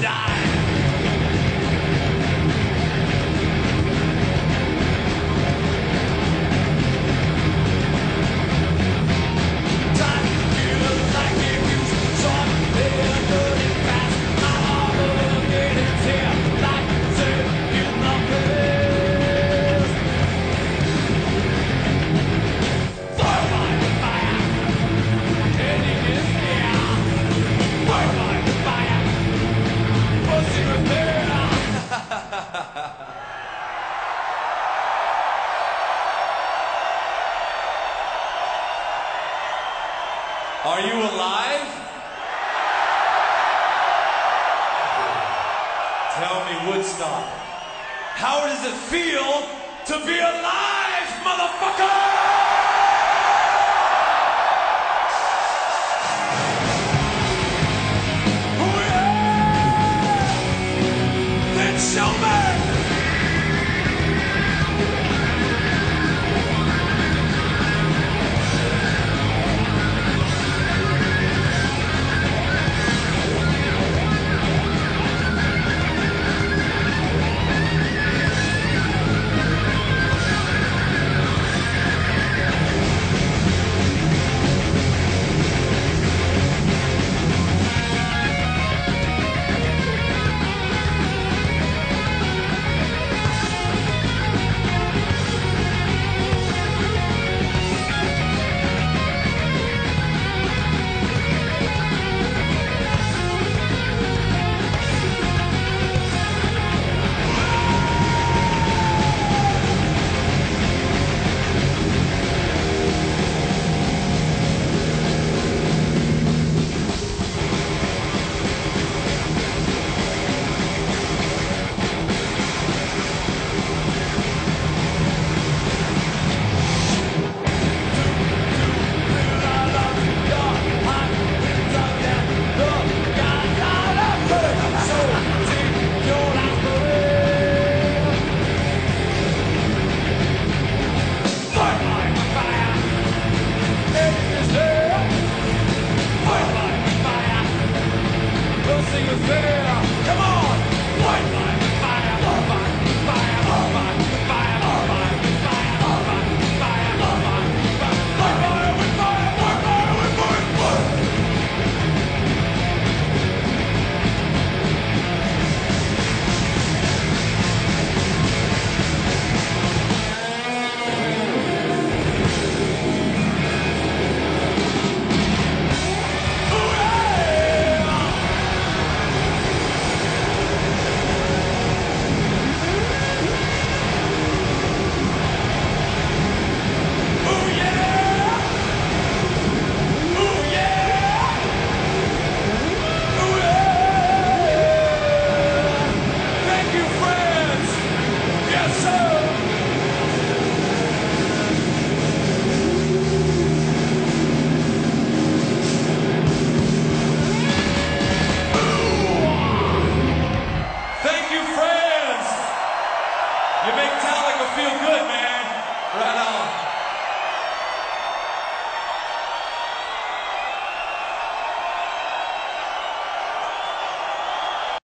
die. Are you alive? Tell me, Woodstock, how does it feel to be alive, motherfucker?